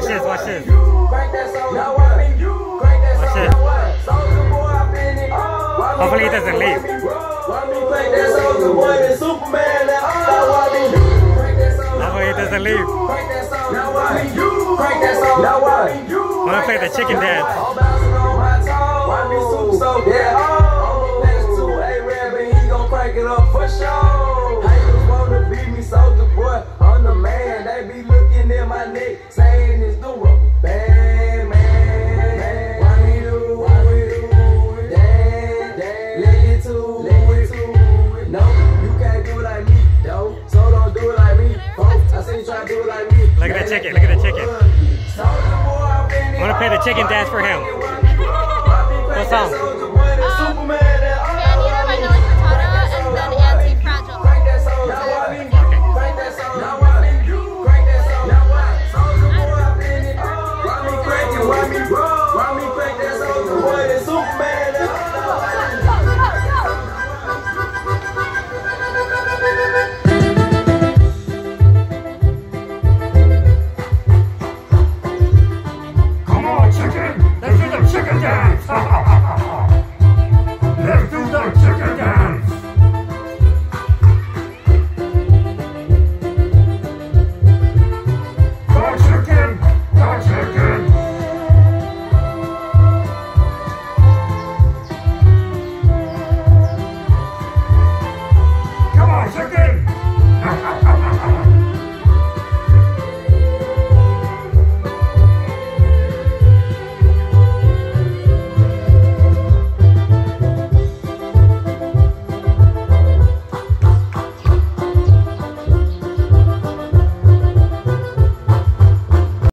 Watch this, watch this. Watch this. Hopefully he doesn't leave. Way he doesn't leave. I'm gonna play the chicken dance. My neck, the rubber band, man. Why me do it? Dad, dad, let it to it. No, you can't do it like me, though. So don't do it like me, folks. I seen you try to do it like me. Look at the chicken, look at the chicken. I'm gonna play the chicken dance for him. What song? Yeah.